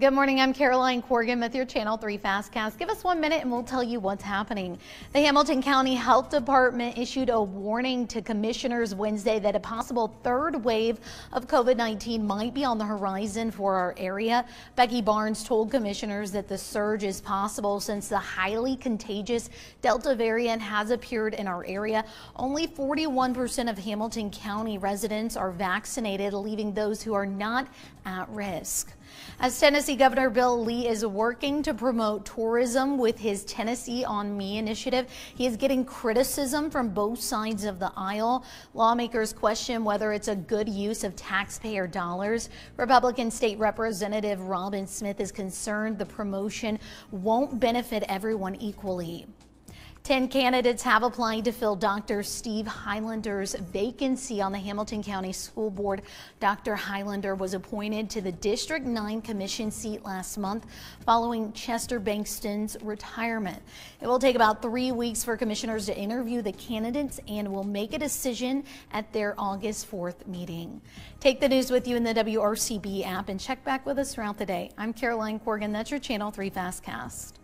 Good morning. I'm Caroline Corrigan with your Channel 3 Fastcast. Give us one minute and we'll tell you what's happening. The Hamilton County Health Department issued a warning to commissioners Wednesday that a possible third wave of COVID-19 might be on the horizon for our area. Becky Barnes told commissioners that the surge is possible since the highly contagious Delta variant has appeared in our area. Only 41% of Hamilton County residents are vaccinated, leaving those who are not at risk. As Tennessee Governor Bill Lee is working to promote tourism with his Tennessee on Me initiative, he is getting criticism from both sides of the aisle. Lawmakers question whether it's a good use of taxpayer dollars. Republican State Representative Robin Smith is concerned the promotion won't benefit everyone equally. 10 candidates have applied to fill Dr. Steve Highlander's vacancy on the Hamilton County School Board. Dr. Highlander was appointed to the District 9 Commission seat last month following Chester Bankston's retirement. It will take about three weeks for commissioners to interview the candidates and will make a decision at their August 4th meeting. Take the news with you in the WRCB app and check back with us throughout the day. I'm Caroline Corrigan. That's your Channel 3 Fastcast.